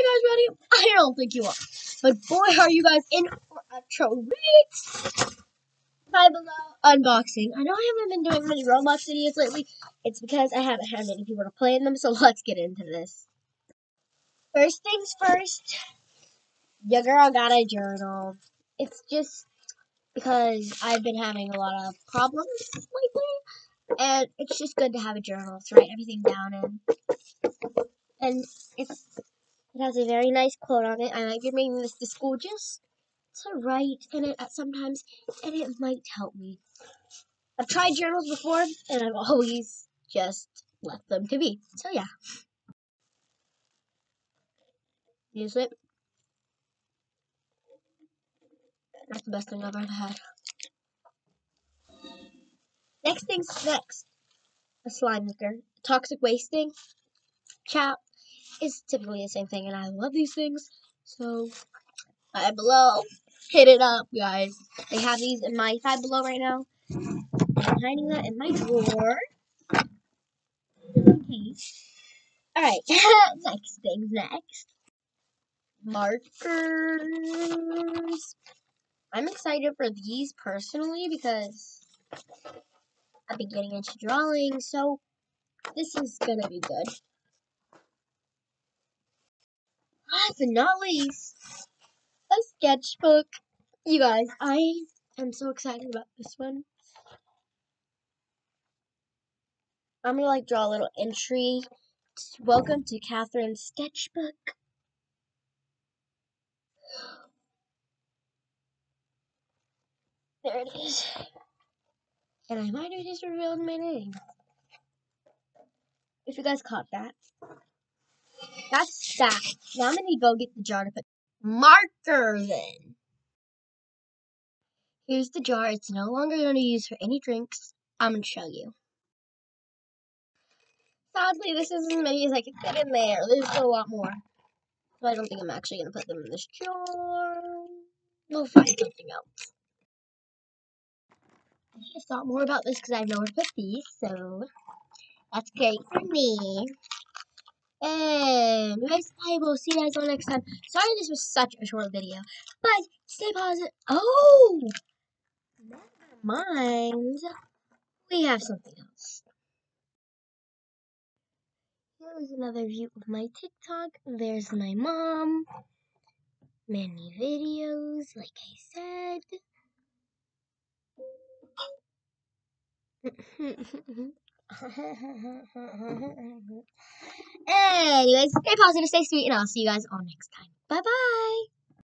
you guys ready? I don't think you are. But boy, are you guys in for a treat. Five Below unboxing. I know I haven't been doing many Roblox videos lately. It's because I haven't had many people to play in them, so let's get into this. First things first, your girl got a journal. It's just because I've been having a lot of problems lately, and it's just good to have a journal to write everything down in. And it has a very nice quote on it. I might be bringing this to to write in it at sometimes, and it might help me. I've tried journals before, and I've always just left them to be. So yeah. Use it. That's the best thing I've ever had. Next thing's next. A Slime Licker. Toxic wasting. Chat is typically the same thing, and I love these things. So, Five Below, hit it up, guys. They have these in my Five Below right now. I'm hiding that in my drawer. Alright, next things next. Markers. I'm excited for these personally because I've been getting into drawing, so this is gonna be good. Last but not least, a sketchbook. You guys, I am so excited about this one. I'm gonna like draw a little entry. Welcome to Catherine's sketchbook. There it is. And I might have just revealed my name. If you guys caught that. That's that. Now I'm gonna go get the jar to put marker in. Here's the jar. It's no longer going to use for any drinks. I'm going to show you. Sadly, this is as many as I can fit in there. There's a lot more. So I don't think I'm actually going to put them in this jar. We'll find something else. I just thought more about this because I know where to put these, so that's great for me. And guys, I will see you guys all next time. Sorry this was such a short video, but stay positive. Oh, never mind. We have something else. Here's another view of my TikTok. There's my mom. Many videos, like I said. Anyways, stay positive, stay sweet, and I'll see you guys all next time. Bye bye.